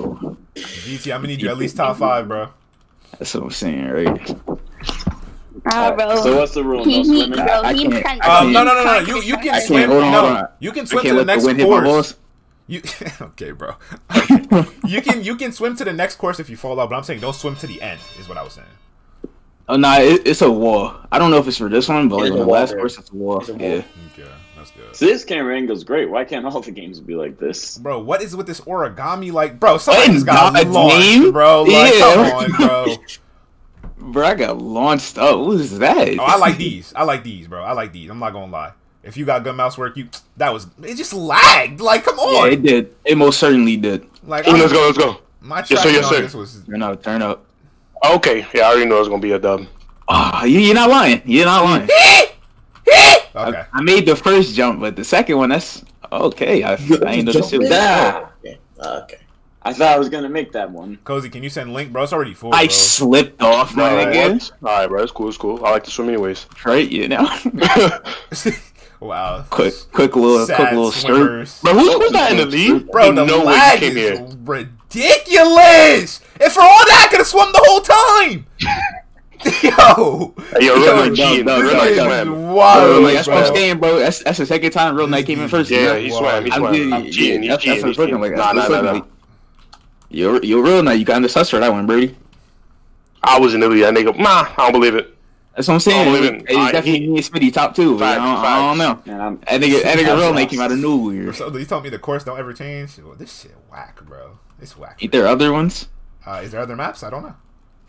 bro. GT, I'm gonna need you at least top five, bro. That's what I'm saying, right? Ah, bro. So what's the rule? he, No he, swimming. bro, I he's can't- kind I of. Um, no, no, no, no. You you can swim. hold on, no, hold on. you can swim to the next the wind hit my course. You okay, bro? you can you can swim to the next course if you fall out, but I'm saying don't swim to the end. Is what I was saying. Oh no, it, it's a wall. I don't know if it's for this one, but like It's on a the wall last there. course, it's a wall. It's a wall. Yeah. Okay, that's good. So this camera angle's great. Why can't all the games be like this? Bro, what is with this origami? Like, bro, somebody in just got God's launched, name? bro. Like, Yeah. come on, bro. Bro, I got launched up. What is that? Oh, I like these. I like these, bro. I like these. I'm not gonna lie. If you got good mouse work, you that was it. Just lagged. Like, come on. Yeah, on. it did. It most certainly did. like, Ooh, let's go, let's go. My Yes, sir, tracking yes, on sir. this was Turn up, turn up. Okay, yeah, I already know it's gonna be a dub. Oh, you, you're not lying. You're not lying. okay. I, I made the first jump, but the second one, that's okay. I, I ain't know this shit was okay. Okay. I thought I was gonna make that one. Cozy, can you send link, bro? It's already full. I bro. slipped off, my Alright, nigga. Alright, bro, it's cool, it's cool. I like to swim anyways. Right, you know. wow. quick, quick little, Sad quick little skirt. swimmers. Bro, who's, who's that in the lead? Bro, the no way lag he came is here. ridiculous. And for all that, I could have swum the whole time. Yo, Hey, yo, Yo, real night no, no, Real night this no. is swam. Bro, like, that's what I'm bro. saying, bro. That's that's the second time real night came in first. Yeah, you he swam, he I'm swam. I'm cheating, yeah, he's that's, that's cheating, what he's it's looking cheating. like. Nah, nah, nah, nah. like. You're you're real now. You got in the sus for that one, Brady. I was in the lead, that nigga. Nah, I don't believe it. That's what I'm saying. I don't believe. It's Alright, definitely he- me and Smitty top two, but I don't, I don't know. Man, I'm. That nigga, that nigga I'm real night lost. came out of nowhere. So you told me the course don't ever change. Well, this shit whack, bro. It's whack. Ain't there other ones? Uh, is there other maps? I don't know.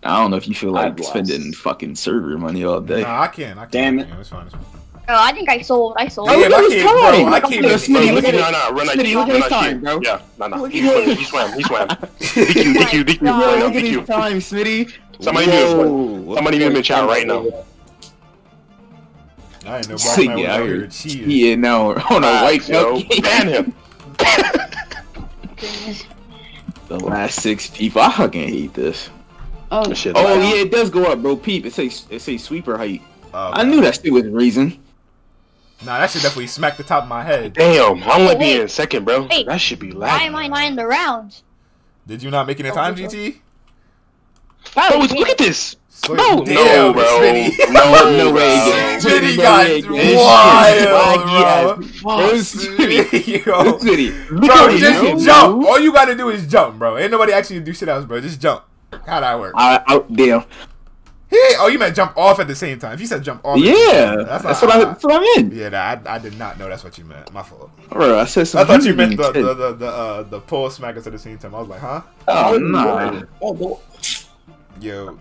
I don't know if you feel like spending fucking server money all day. Nah, I can. I can. Damn it. It's fine. It's fine. Oh, I think I sold. I sold. Oh, Yeah, look at his can't, bro. I Look can't at even- Smitty, look look at at no, no, run like Smitty, look at his time, bro. Yeah, nah, nah. Look He swam, he swam, he swam. Oh DQ, DQ, DQ, my Bro, right now, look at his time, Smitty. Somebody mute him. Somebody mute him in chat right now. I didn't know Black Man yeah, out I here heard. cheating. Yeah, no, on a ah, white Facts, yo. Ban him. The last six people. I fucking hate this. Oh, shit Oh like- yeah, it does go up, bro. Peep, it says it says sweeper height. Oh, I knew that shit was reason. Nah, that should definitely smack the top of my head. Damn, I don't like Wait. being in second, bro. Wait. That should be why am I not in the round? Did you not make it in Oh, time, okay. GT? Bro, Bro, look at this. Swear- No, Damn, no, bro. Smitty. No, No way, bro. again. Smitty No got way, again. wild, This shit is bro. Bro, Smitty, yo. Look Bro, how he just moves. jump. All you gotta do is jump, bro. Ain't nobody actually do shit else, bro. Just jump. How'd that work? I, I, damn. Hey, oh, you meant jump off at the same time. If you said jump off, at the same Yeah, time, that's, not- what I, that's what I meant. Yeah, nah, I, I did not know that's what you meant. My fault. Bro, I said I thought you meant the the the the, uh, the pull smackers at the same time. I was like, huh? Oh no. Oh, go. Yo,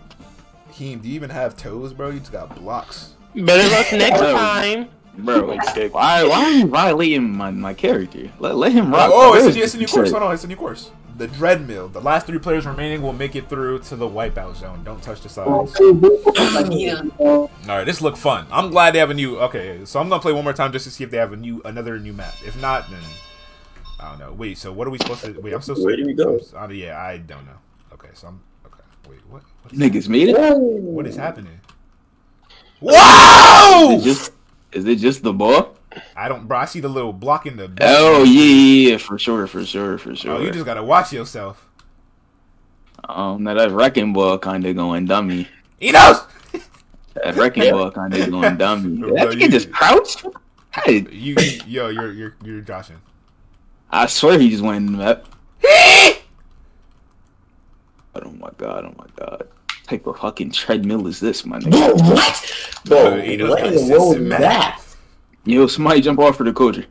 Heem, do you even have toes, bro? You just got blocks. Better luck next time. Bro, Like dick. why why are you violating my, my character? Let, let him rock. Oh, it's a, it's a new course. shit? Hold on, it's a new course. The Dread Mill. The last three players remaining will make it through to the wipeout zone. Don't touch the sides. All right, this look fun. I'm glad they have a new. Okay, so I'm gonna play one more time just to see if they have a new another new map. If not, then I don't know. Wait, so what are we supposed to? Wait, I'm still. Where do we go? I'm- uh, yeah, I don't know. Okay, so I'm. Wait, what? What Niggas made it? what is happening? Whoa! Is it just is it just the ball? I don't, bro. I see the little block in the. Oh yeah, yeah, yeah, for sure, for sure, for sure. Oh, you just gotta watch yourself. um, now that wrecking ball kind of going dummy. Enos. That wrecking ball kind of going dummy. Bro, That you- nigga just crouched. Hey, You, yo, you're you're you're joshing. I swear he just went in the map. Oh my god! Oh my god! What type of fucking treadmill is this, my nigga? Bro, what? Bro, Bro, he knows what in the consistent world is that? Yo, somebody jump off for the coach.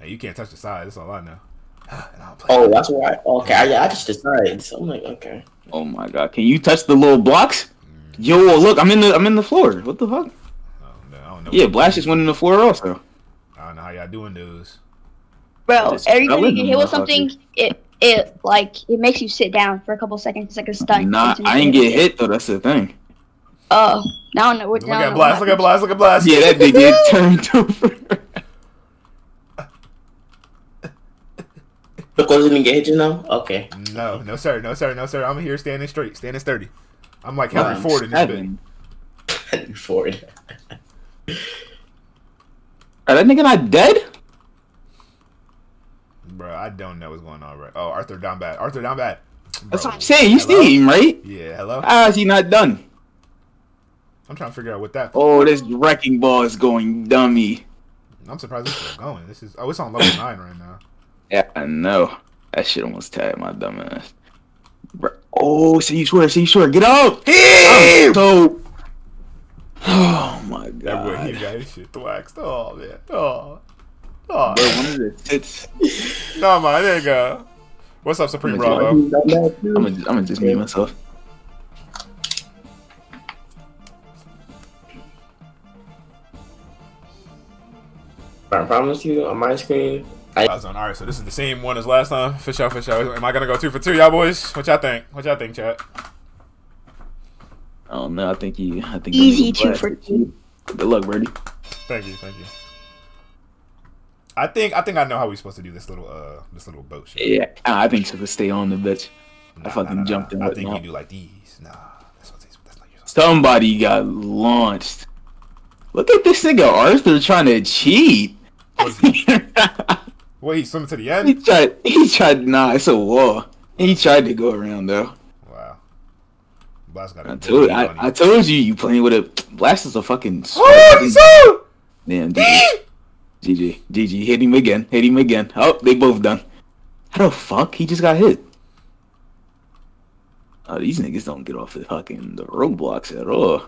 Hey, you can't touch the side. That's all I know. And I'll play. Oh, that's why. Okay, I, yeah, I just decided. So I'm like, okay. Oh my god! Can you touch the little blocks? Mm. Yo, look, I'm in the I'm in the floor. What the fuck? Oh, no, I don't know. Yeah, Blast just went in the floor also. I don't know how y'all doing those. bro, Just- every time you wouldn't get hit with something, it it like it makes you sit down for a couple seconds. It's like a stunt. Nah, until I ain't get get hit though. That's the thing. Oh, now I know what. Look now I at know blast. what Look at blast. Look at blast. Yeah, that nigga get turned over. Look, didn't get hit, you know? Okay. No, no sir, no sir, no sir. I'm here standing straight, standing sturdy. I'm like Henry Wow, Ford in this bit. seven. Ford. Are that nigga not dead? Bro, I don't know what's going on right. Oh, Arthur down bad. Arthur down bad. That's Bro. what I'm saying. You Hello? see him, right? Yeah, hello. How is he not done? I'm trying to figure out what that. Oh, this wrecking ball is going dummy. I'm surprised this is going. This is oh, it's on level nine right now. Yeah, I know. That shit almost tagged my dumb ass. Bro- Oh, see you swear, see you swear. Get up! I'm so. Oh my God. That boy, he got his shit waxed. Oh man. Oh. Oh. Bro, one of the tits. No man, there you go. What's up, Supreme I'm Bravo? He's done that too. I'm gonna, I'm gonna just mute myself. I promise you on my screen. I I was on. All right, so this is the same one as last time. Fish out, fish out. Am I gonna go two for two, y'all boys? What y'all think? What y'all think, chat? I don't know. I think you. I think Easy I'm two for two. Good luck, Birdie. Thank you, thank you. I think I think I know how we're supposed to do this little uh this little boat shit. Yeah, I think so. To stay on the bitch. Nah, fucking nah, nah, jumped in. I think you do like these. Nah, that's what that's, that's not yours. Somebody got launched. Look at this nigga Arthur trying to cheat. He? Wait, he's swimming to the end? he tried. He tried. Nah, it's a wall. He tried to go around though. Wow. Blast got I a told. I, I told you. You playing with a blast is a fucking. Oh, so. Damn. GG. GG. GG. Hit him again. Hit him again. Oh, they both done. How the fuck? He just got hit. Oh, these niggas don't get off the fucking the roadblocks at all.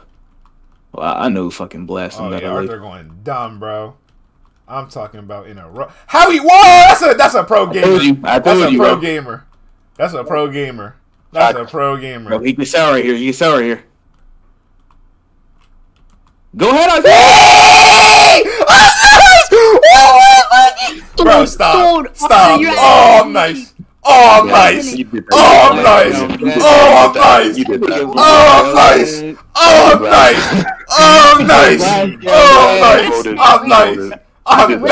Well, I know fucking blast Oh yeah, Arthur going dumb, bro. I'm talking about in a row. How he? Whoa, that's a that's a pro gamer. told you. I that's a you, pro bro. gamer. That's a pro gamer. That's I- a pro Bro, gamer. he gets out right here. He gets out right here. Go ahead, Isiah. Bro, Sold, stop. sold. Stop. Oh. I'm nice. Oh, I'm Yeah, nice. you did. Oh, I'm nice. you did that. Oh, I'm oh, nice. You did that. Oh, I'm nice. Oh, I'm nice. Oh, I'm nice. Oh, I'm nice. I'm nice. I'm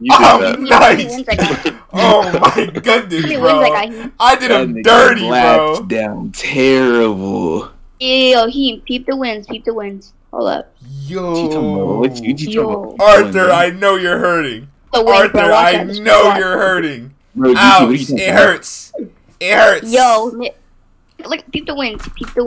You did that. nice. I'm nice. wins that guy. Oh my goodness, bro. I did That him dirty, blacked bro. down terrible. Yo, he peep the wins, peep the wins. Hold up. Yo. What you talking about? What you, what you Yo. Arthur, I know you're hurting. The wins, Arthur, bro. I know Watch. you're hurting. Bro, GT, what are you Ouch. It hurts. It hurts. Yo, look, peep the wins, peep the